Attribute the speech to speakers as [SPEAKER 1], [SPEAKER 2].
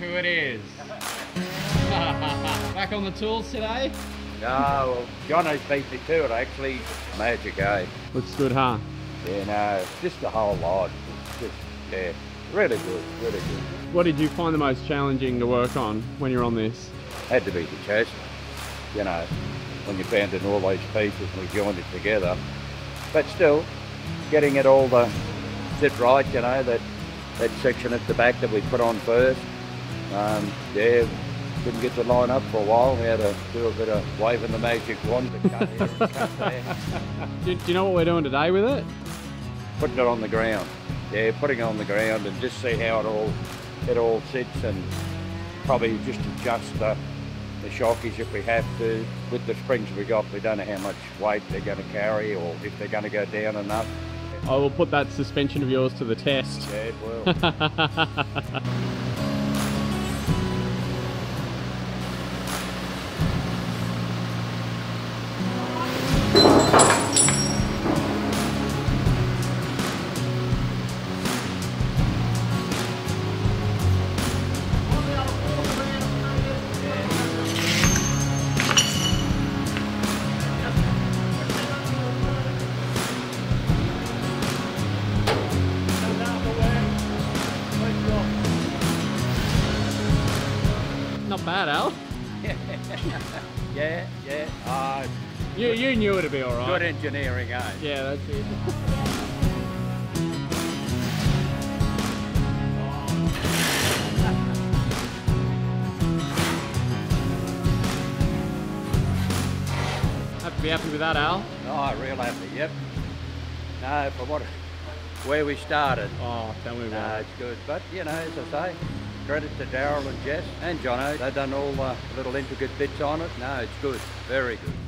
[SPEAKER 1] who it is. Back on the tools today?
[SPEAKER 2] No, well, Jono's beat me to it actually. Magic, eh?
[SPEAKER 1] Looks good, huh?
[SPEAKER 2] Yeah, no, just the whole lot. It's just, yeah, really good, really good.
[SPEAKER 1] What did you find the most challenging to work on when you're on this?
[SPEAKER 2] Had to be the chest, you know, when you found in all those pieces and we joined it together. But still, getting it all to sit right, you know, that, that section at the back that we put on first. Um, yeah, couldn't get the line up for a while. We had to do a bit of waving the magic wand to cut here and cut there.
[SPEAKER 1] Do, do you know what we're doing today with it?
[SPEAKER 2] putting it on the ground. Yeah, putting it on the ground and just see how it all it all sits and probably just adjust the, the shockies if we have to. With the springs we got, we don't know how much weight they're going to carry or if they're going to go down enough.
[SPEAKER 1] I will put that suspension of yours to the test.
[SPEAKER 2] Yeah, it will.
[SPEAKER 1] Not bad, Al.
[SPEAKER 2] yeah, yeah. Uh,
[SPEAKER 1] You, you knew it'd be all right.
[SPEAKER 2] good engineering, eh?
[SPEAKER 1] Yeah, that's it. Have to be happy with that, Al.
[SPEAKER 2] Oh, real happy, yep. No, for what, where we started.
[SPEAKER 1] Oh, tell me
[SPEAKER 2] No,
[SPEAKER 1] about it.
[SPEAKER 2] it's good. But, you know, as I say, credit to Daryl and Jess and Jono. They've done all the little intricate bits on it. No, it's good. Very good.